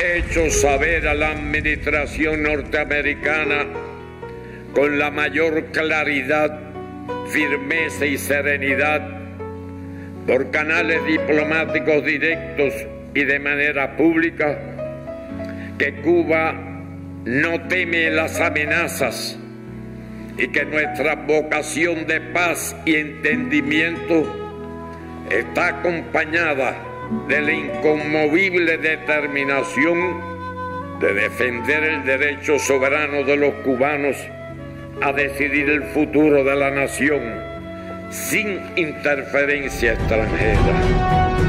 hecho saber a la administración norteamericana con la mayor claridad, firmeza y serenidad por canales diplomáticos directos y de manera pública que Cuba no teme las amenazas y que nuestra vocación de paz y entendimiento está acompañada de la inconmovible determinación de defender el derecho soberano de los cubanos a decidir el futuro de la nación sin interferencia extranjera.